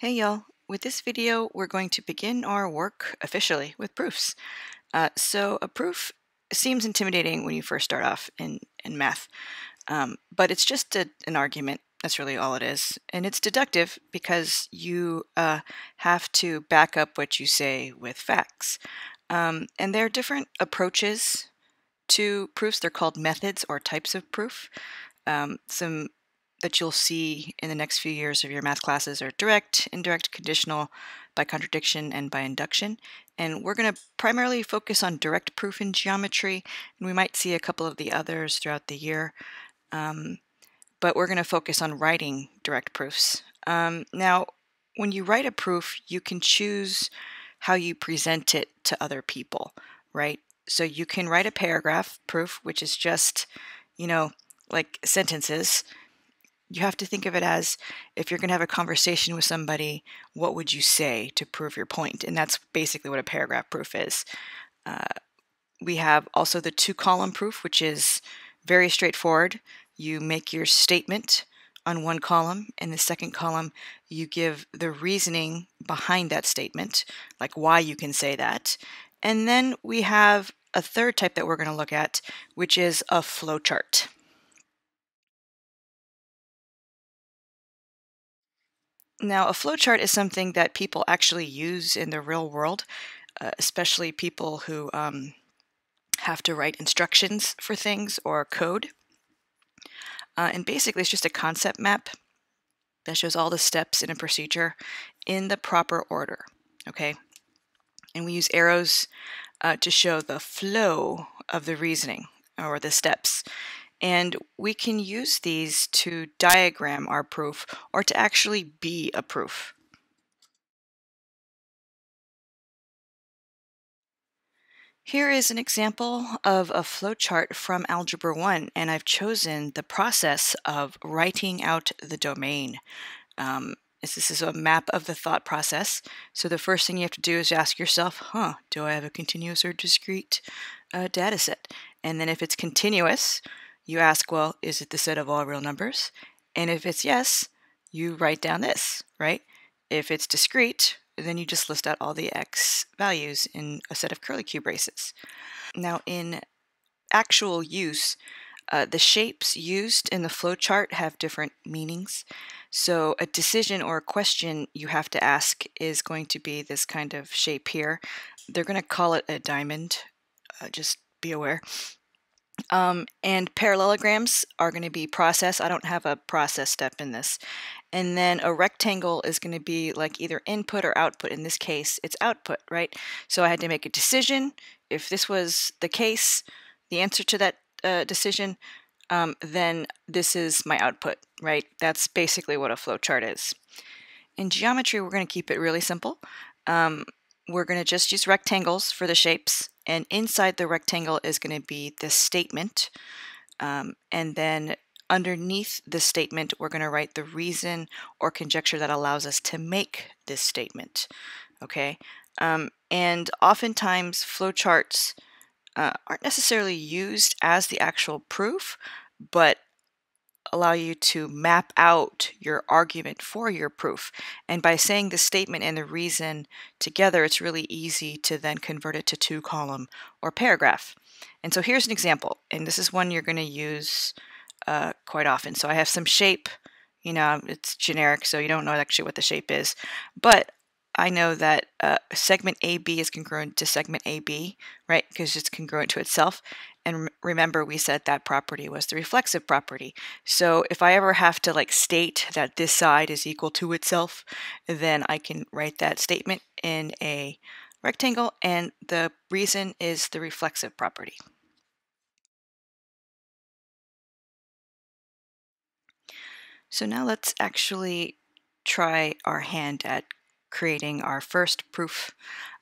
Hey y'all, with this video we're going to begin our work officially with proofs. Uh, so a proof seems intimidating when you first start off in, in math, um, but it's just a, an argument, that's really all it is. And it's deductive because you uh, have to back up what you say with facts. Um, and there are different approaches to proofs, they're called methods or types of proof. Um, some that you'll see in the next few years of your math classes are direct, indirect, conditional, by contradiction, and by induction. And we're going to primarily focus on direct proof in geometry, and we might see a couple of the others throughout the year. Um, but we're going to focus on writing direct proofs. Um, now, when you write a proof, you can choose how you present it to other people, right? So you can write a paragraph proof, which is just, you know, like sentences you have to think of it as if you're going to have a conversation with somebody, what would you say to prove your point? And that's basically what a paragraph proof is. Uh, we have also the two column proof, which is very straightforward. You make your statement on one column, in the second column, you give the reasoning behind that statement, like why you can say that. And then we have a third type that we're going to look at, which is a flowchart. Now, a flowchart is something that people actually use in the real world, uh, especially people who um, have to write instructions for things or code. Uh, and basically, it's just a concept map that shows all the steps in a procedure in the proper order. Okay, and we use arrows uh, to show the flow of the reasoning or the steps. And we can use these to diagram our proof or to actually be a proof. Here is an example of a flowchart from Algebra 1, and I've chosen the process of writing out the domain. Um, this is a map of the thought process. So the first thing you have to do is ask yourself, huh, do I have a continuous or discrete uh, data set? And then if it's continuous, you ask, well, is it the set of all real numbers? And if it's yes, you write down this, right? If it's discrete, then you just list out all the x values in a set of curly Q braces. Now, in actual use, uh, the shapes used in the flowchart have different meanings. So, a decision or a question you have to ask is going to be this kind of shape here. They're going to call it a diamond. Uh, just be aware. Um, and parallelograms are going to be process. I don't have a process step in this. And then a rectangle is going to be like either input or output. In this case, it's output, right? So I had to make a decision. If this was the case, the answer to that uh, decision, um, then this is my output, right? That's basically what a flowchart is. In geometry, we're going to keep it really simple. Um, we're going to just use rectangles for the shapes and inside the rectangle is going to be the statement. Um, and then underneath the statement, we're going to write the reason or conjecture that allows us to make this statement. Okay. Um, and oftentimes, flowcharts uh, aren't necessarily used as the actual proof, but allow you to map out your argument for your proof. And by saying the statement and the reason together, it's really easy to then convert it to two column or paragraph. And so here's an example, and this is one you're going to use uh, quite often. So I have some shape, you know, it's generic, so you don't know actually what the shape is. But I know that uh, segment AB is congruent to segment AB, right? Because it's congruent to itself. And remember, we said that property was the reflexive property. So if I ever have to like state that this side is equal to itself, then I can write that statement in a rectangle, and the reason is the reflexive property. So now let's actually try our hand at creating our first proof.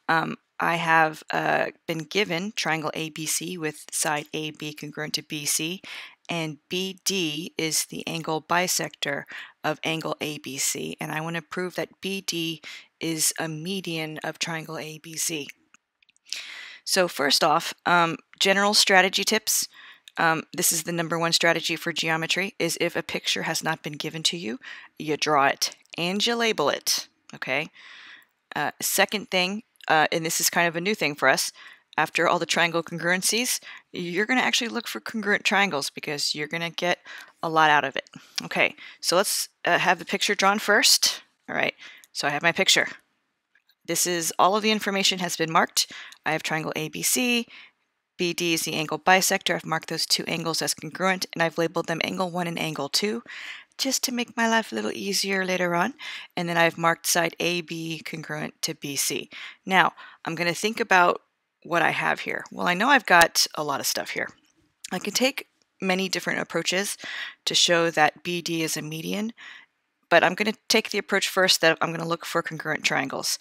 Um, I have uh, been given triangle ABC with side AB congruent to BC, and BD is the angle bisector of angle ABC, and I want to prove that BD is a median of triangle ABC. So first off, um, general strategy tips. Um, this is the number one strategy for geometry, is if a picture has not been given to you, you draw it and you label it Okay. Uh, second thing, uh, and this is kind of a new thing for us, after all the triangle congruencies, you're going to actually look for congruent triangles because you're going to get a lot out of it. Okay, so let's uh, have the picture drawn first. All right, so I have my picture. This is all of the information has been marked. I have triangle ABC. BD is the angle bisector. I've marked those two angles as congruent, and I've labeled them angle 1 and angle 2 just to make my life a little easier later on. And then I've marked side AB congruent to BC. Now, I'm going to think about what I have here. Well, I know I've got a lot of stuff here. I can take many different approaches to show that BD is a median, but I'm going to take the approach first that I'm going to look for congruent triangles.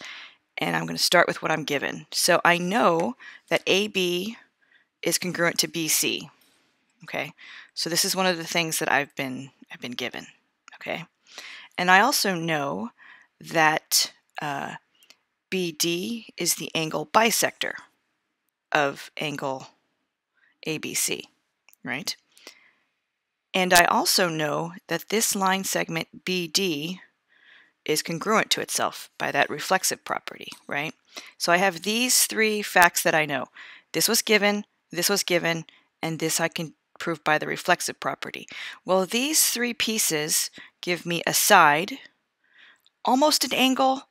And I'm going to start with what I'm given. So I know that AB is congruent to BC. Okay, so this is one of the things that I've been I've been given. Okay, and I also know that uh, BD is the angle bisector of angle ABC, right? And I also know that this line segment BD is congruent to itself by that reflexive property, right? So I have these three facts that I know. This was given, this was given, and this I can prove by the reflexive property. Well, these three pieces give me a side, almost an angle,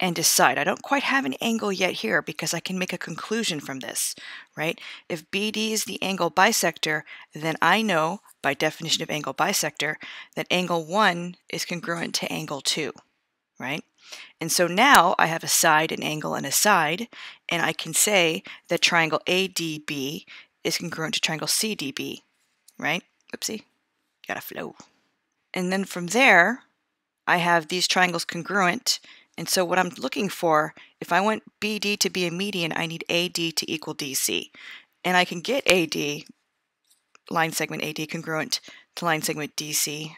and decide. I don't quite have an angle yet here because I can make a conclusion from this, right? If BD is the angle bisector, then I know, by definition of angle bisector, that angle 1 is congruent to angle 2, right? And so now I have a side, an angle, and a side, and I can say that triangle ADB is congruent to triangle CDB, right? Oopsie, gotta flow. And then from there, I have these triangles congruent and so what I'm looking for, if I want BD to be a median, I need AD to equal DC. And I can get AD, line segment AD congruent to line segment DC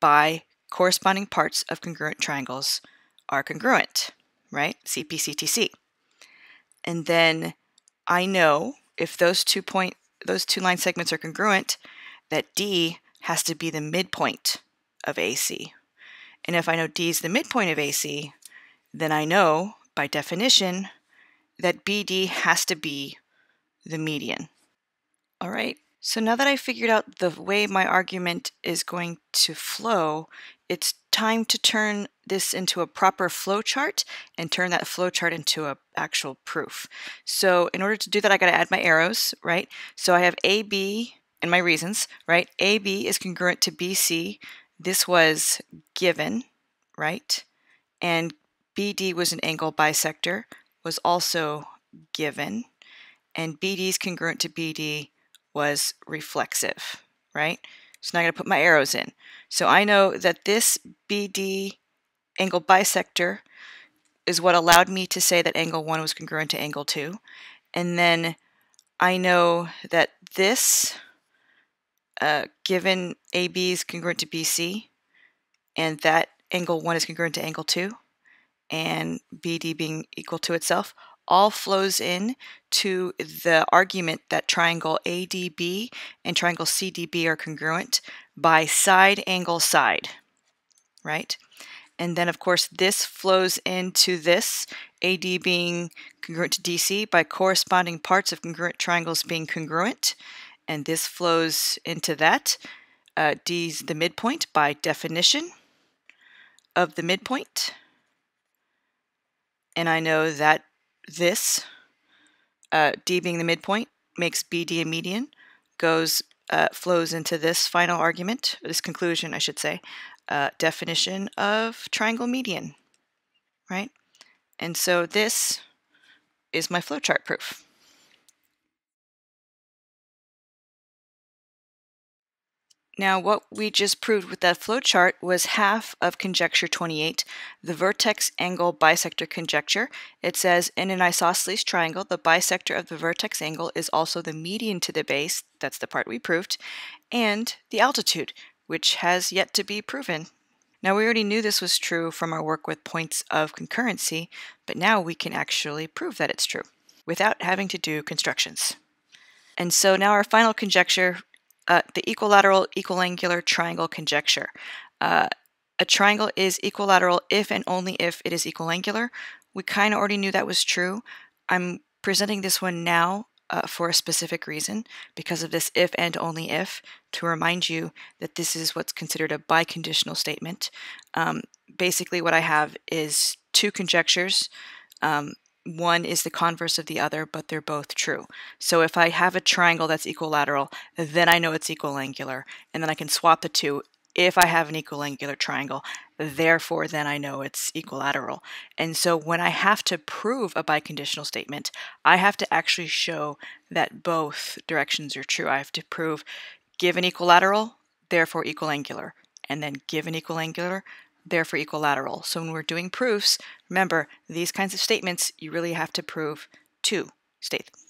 by corresponding parts of congruent triangles are congruent, right? CPCTC. And then I know if those two point those two line segments are congruent, that D has to be the midpoint of AC. And if I know D is the midpoint of AC, then I know, by definition, that BD has to be the median. All right, so now that I figured out the way my argument is going to flow, it's time to turn this into a proper flowchart and turn that flowchart into an actual proof. So in order to do that, I got to add my arrows, right? So I have AB and my reasons, right? AB is congruent to BC, this was given, right? And BD was an angle bisector, was also given. And BD is congruent to BD was reflexive, right? So now I'm going to put my arrows in. So I know that this BD angle bisector is what allowed me to say that angle 1 was congruent to angle 2. And then I know that this uh, given AB is congruent to BC, and that angle 1 is congruent to angle 2, and BD being equal to itself, all flows in to the argument that triangle ADB and triangle CDB are congruent by side angle side, right? And then, of course, this flows into this, AD being congruent to DC by corresponding parts of congruent triangles being congruent and this flows into that. Uh, D is the midpoint by definition of the midpoint. And I know that this, uh, D being the midpoint, makes BD a median, goes uh, flows into this final argument, this conclusion, I should say, uh, definition of triangle median, right? And so this is my flowchart proof. Now, what we just proved with that flowchart was half of conjecture 28, the vertex angle bisector conjecture. It says, in an isosceles triangle, the bisector of the vertex angle is also the median to the base, that's the part we proved, and the altitude, which has yet to be proven. Now, we already knew this was true from our work with points of concurrency, but now we can actually prove that it's true without having to do constructions. And so now our final conjecture uh, the equilateral equiangular triangle conjecture. Uh, a triangle is equilateral if and only if it is equiangular. We kind of already knew that was true. I'm presenting this one now uh, for a specific reason because of this if and only if to remind you that this is what's considered a biconditional statement. Um, basically, what I have is two conjectures. Um, one is the converse of the other, but they're both true. So if I have a triangle that's equilateral, then I know it's equiangular, and then I can swap the two if I have an equiangular triangle. Therefore, then I know it's equilateral. And so when I have to prove a biconditional statement, I have to actually show that both directions are true. I have to prove given equilateral, therefore equiangular, and then given equiangular, therefore equilateral. So when we're doing proofs, remember these kinds of statements, you really have to prove two statements.